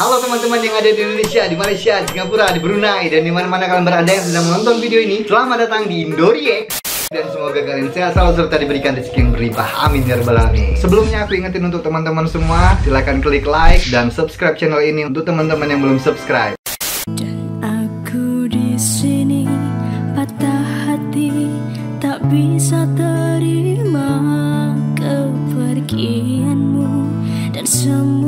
Halo, teman-teman yang ada di Indonesia, di Malaysia, di Singapura, di Brunei, dan di mana-mana kalian berada yang sedang menonton video ini. Selamat datang di Indoriek. Dan semoga kalian sehat selalu serta diberikan rezeki yang berlimpah. Amin ya rabbal alamin. Sebelumnya aku ingetin untuk teman-teman semua, silahkan klik like dan subscribe channel ini untuk teman-teman yang belum subscribe. Dan aku di sini patah hati tak bisa terima kepergianmu dan semua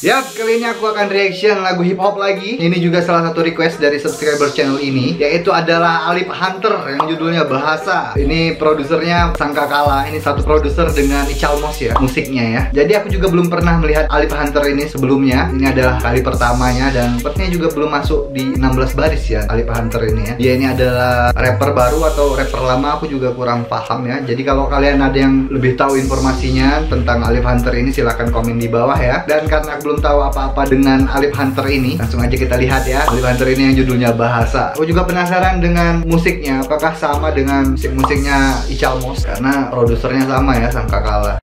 Yap, kali ini aku akan reaction lagu hip hop lagi. Ini juga salah satu request dari subscriber channel ini, yaitu adalah Alip Hunter yang judulnya Bahasa. Ini produsernya Sangka Kala. Ini satu produser dengan Ical Mos ya, musiknya ya. Jadi aku juga belum pernah melihat Alip Hunter ini sebelumnya. Ini adalah kali pertamanya dan sepertinya juga belum masuk di 16 baris ya Alip Hunter ini ya. Dia ini adalah rapper baru atau rapper lama aku juga kurang paham ya. Jadi kalau kalian ada yang lebih tahu informasinya tentang Alip Hunter ini silahkan komen di bawah ya. Dan karena aku belum tahu apa-apa dengan Alip Hunter ini, langsung aja kita lihat ya. Alip Hunter ini yang judulnya Bahasa. Aku juga penasaran dengan musiknya, apakah sama dengan musik-musiknya Ical Mos karena produsernya sama ya Sangka Kala.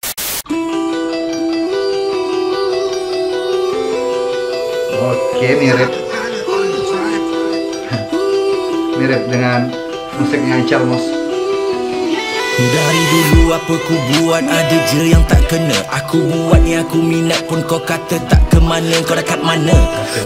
Oke, mirip. mirip dengan musiknya Ical Mos. Dari dulu apa ku buat? Ada je yang tak kena. Aku buat ni aku minat pun kau kata tak ke mana Kau dekat mana?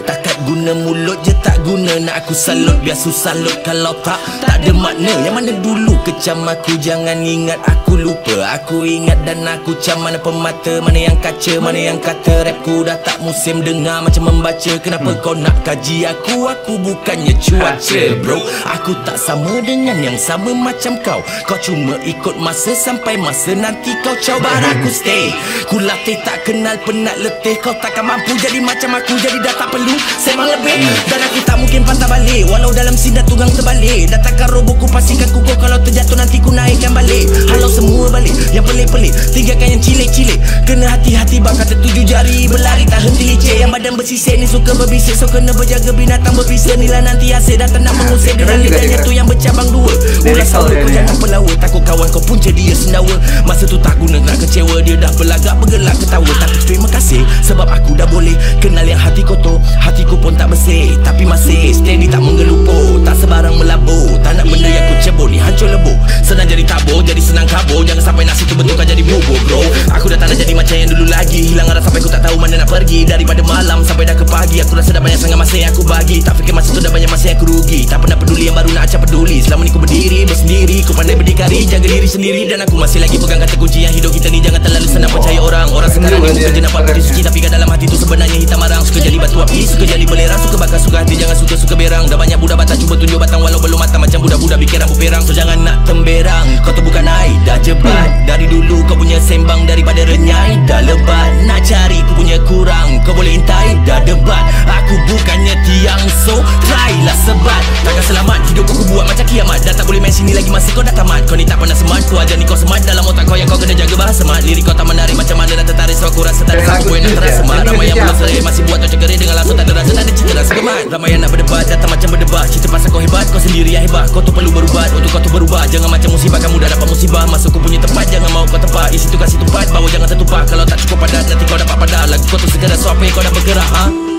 Takat guna mulut je tak guna. Nak aku salut biar susah lut Kalau tak tak ada makna. Yang mana dulu kecam aku jangan ingat aku lupa. Aku ingat dan aku cam mana pemata Mana yang kaca mana yang kata. Rapku dah tak musim dengar macam membaca. Kenapa kau nak kaji aku? Aku bukannya cuaca bro. Aku tak sama dengan yang sama macam kau. Kau cuma ikut masa sampai masa nanti kau coba aku stay. Ku latih tak kenal penat letih. Kau takkan mampu jadi macam aku Jadi dah tak perlu sembang lebih. Dan aku tak mungkin pantang balik Walau dalam sidang tunggang terbalik. Datangkan roboh ku pastikan kukuh. Kalau terjatuh nanti ku naikkan balik. Halau semua balik Yang pelik-pelik. Tinggalkan yang cilik-cilik. Kena hati-hati bakal tertuju jari. Berlari tak henti licik Yang badan bersisik ni suka berbisik. So kena berjaga binatang berbisa Nilai nanti hasil dah tak nak mengusir Dengan lidahnya tu yang bercabang dua Dia kau jangan pelawak Takut kawan kau pun jadi dia sendawa Masa tu tak guna nak kecewa. Dia dah berlagak bergelak ketawa. Tapi terima kasih Sebab aku dah boleh Kenal yang hati kotor. Hatiku pun tak bersih Tapi masih steady tak menggelupur Tak sebarang melabur Tak nak benda yang ku cebur Ni. Hancur lebur Senang jadi tabur Jadi senang kabur. Jangan sampai nasi tu bentukkan jadi bubur bro. Aku dah tak nak jadi macam yang dulu lagi. Hilang arah sampai ku tak tahu mana nak pergi. Daripada malam sampai dah pagi Aku rasa dah banyak sangat masa yang aku bagi. Tak fikir masa tu dah banyak masa yang aku rugi. Tak pernah peduli yang baru nak acap peduli. Selama ni ku berdiri bersendiri. Ku pandai berdikari Jaga diri sendiri. Dan aku masih lagi pegang kata kunci Yang hidup kita ni. Jangan terlalu senang percaya orang. Orang sekarang ni muka je nampak putih suci. Tapi kat dalam hati tu sebenarnya hitam marang Suka jadi batu api Suka jadi belerang. Suka bakar suka hati Jangan suka-suka berang. Dah banyak budak batang Cuba tunjuk batang Walau belum matang. Macam budak-budak bikin rambut perang So jangan nak temberang. Kau tu bukan air Dah jebat. Dari dulu kau punya sembang Daripada renyai. Dah lebat Nak cari kurang Kau boleh intai Dah debat. Aku bukannya tiang So try lah sebat. Takkan selamat Hidup aku buat macam kiamat. Dah tak boleh main sini lagi Masa kau dah tamat. Kau ni tak pernah semat Ku ajar ni kau semat. Dalam otak kau yang kau kena jaga bahasa mat. Lirik kau tak menarik Macam mana dah tertarik? So aku rasa tak ada satu poin yang terasa mat. Ramai yang belum selesai Masih buat macam kering Dengan langsung tak ada rasa Tak ada cita rasa gemat Ramai yang nak berdebat Datang macam musibah Masuk ku punya tempat Jangan mau kau tempat Isi tu kasih tumpat Bawa jangan tertumpah. Kalau tak cukup padat Nanti kau dapat padat. Lagu kau tu segera So apa yang kau dah bergerak ha?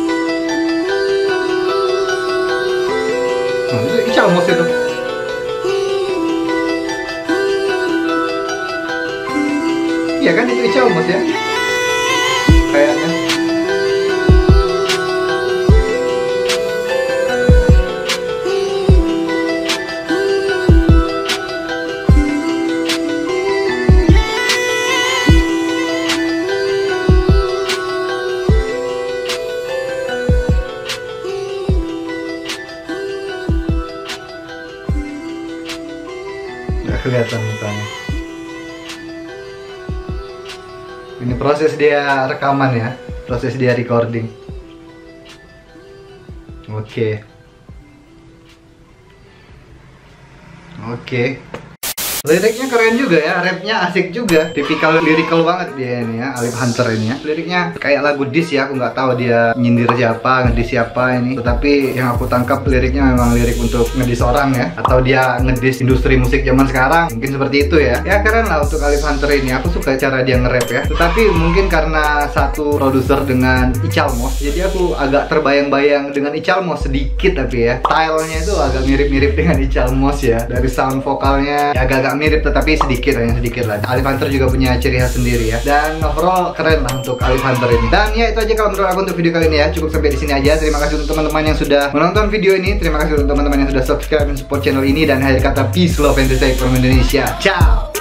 nggak kelihatan mukanya ini proses dia rekaman ya proses dia recording oke okay. oke okay. Liriknya keren juga ya, rapnya asik juga. Tipikal lirikal banget dia ini ya, Alif Hunter ini ya. Liriknya kayak lagu diss ya, aku nggak tahu dia nyindir siapa, ngedis siapa ini. Tetapi yang aku tangkap liriknya memang lirik untuk ngedis orang ya Atau dia ngedis industri musik zaman sekarang, mungkin seperti itu ya. Ya keren lah untuk Alif Hunter ini, aku suka cara dia nge-rap ya. Tetapi mungkin karena satu produser dengan Ical Mos Jadi aku agak terbayang-bayang dengan Ical Mos sedikit tapi ya. Stylenya itu agak mirip-mirip dengan Ical Mos ya. Dari sound vokalnya ya agak-agak mirip tetapi sedikit hanya sedikit lah. Alif Hunter juga punya ciri khas sendiri ya. Dan overall keren lah untuk Alif Hunter ini. Dan ya itu aja kalau menurut aku untuk video kali ini ya. Cukup sampai di sini aja. Terima kasih untuk teman-teman yang sudah menonton video ini. Terima kasih untuk teman-teman yang sudah subscribe dan support channel ini. Dan akhir kata peace love and respect from Indonesia. Ciao